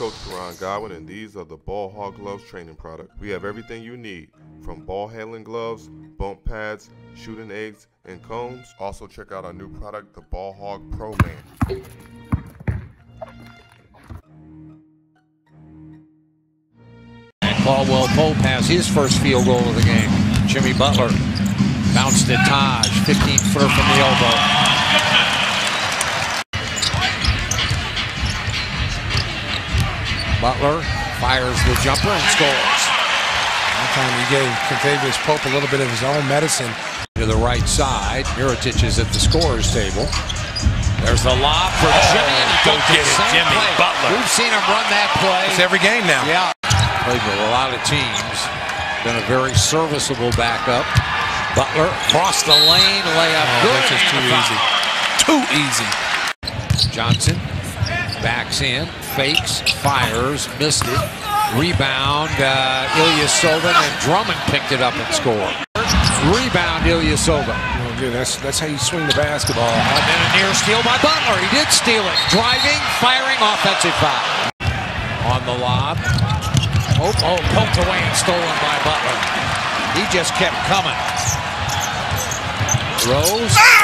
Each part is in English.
Coach Karan Godwin, and these are the Ball Hog Gloves training product. We have everything you need from ball handling gloves, bump pads, shooting eggs, and cones. Also, check out our new product, the Ball Hog Pro Man. Caldwell Pope has his first field goal of the game. Jimmy Butler bounced at Taj, 15 footer from the elbow. Butler fires the jumper and scores. One time he gave Kentavious Pope a little bit of his own medicine. To the right side, Mirotic is at the scorer's table. There's the lob for oh, Jimmy, and he go dunked get it, Jimmy play. Butler. We've seen him run that play. It's every game now. Yeah. Played with a lot of teams. Been a very serviceable backup. Butler across the lane, layup. Oh, good. that's just too easy. Too easy. Johnson backs in, fakes, fires, missed it. Rebound, uh, Ilyasova, and Drummond picked it up and scored. Rebound, Ilyasova. Oh, yeah, that's that's how you swing the basketball. And then a near steal by Butler. He did steal it. Driving, firing, offensive foul. On the lob. Oh, oh, poked away and stolen by Butler. He just kept coming. Rose.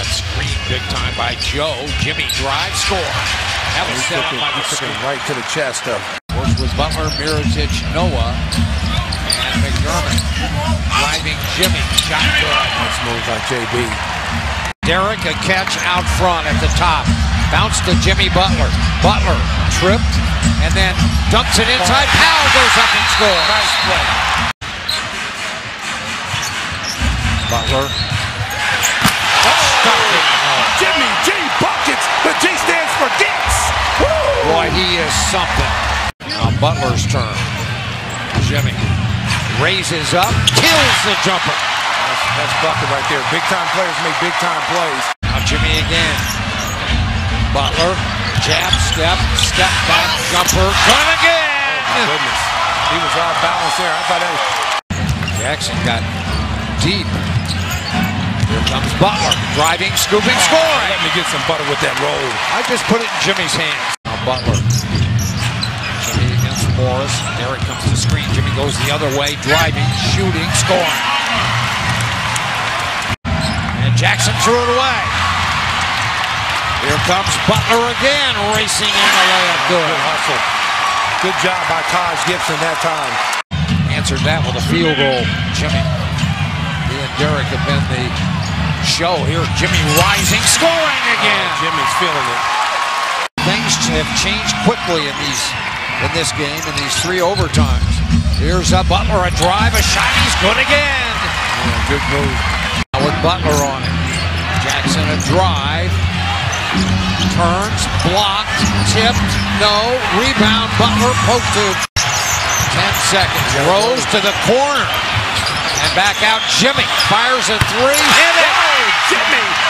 Got screened big time by Jo. Jimmy drive, score. That was set up it, by screen. right to the chest, though. Works with Butler, Mirotic, Noah, and McDermott. Driving Jimmy. Shot good. Nice move by JB. Derrick, a catch out front at the top. Bounce to Jimmy Butler. Butler tripped and then dumps it inside. Powell goes up and scores. Nice play. Butler. Is something. Now Butler's turn. Jimmy raises up, kills the jumper. That's, that's bucket right there. Big time players make big time plays. Now Jimmy again. Butler, jab, step, step back, jumper, good again. Oh, my goodness. He was off balance there. I thought that was. Jackson got deep. Here comes Butler, driving, scooping, oh, scoring. Let me get some butter with that roll. I just put it in Jimmy's hands. Butler. Jimmy against Morris. Derrick comes to screen. Jimmy goes the other way, driving, shooting, scoring. And Jackson threw it away. Here comes Butler again, racing in the layup. Good Good. hustle. Good job by Taj Gibson that time. Answered that with a field goal. Jimmy. He and Derrick have been the show here. Jimmy rising, scoring again. Jimmy's feeling it. Things have changed quickly in these in this game in these three overtimes. Here's a Butler, a drive, a shot. He's good again. Yeah, good move. Now with Butler on it. Jackson a drive. Turns, blocked, tipped, no. Rebound, Butler poked to. 10 seconds. Rose to the corner. And back out Jimmy. Fires a three. Hit it. Jimmy G buckets.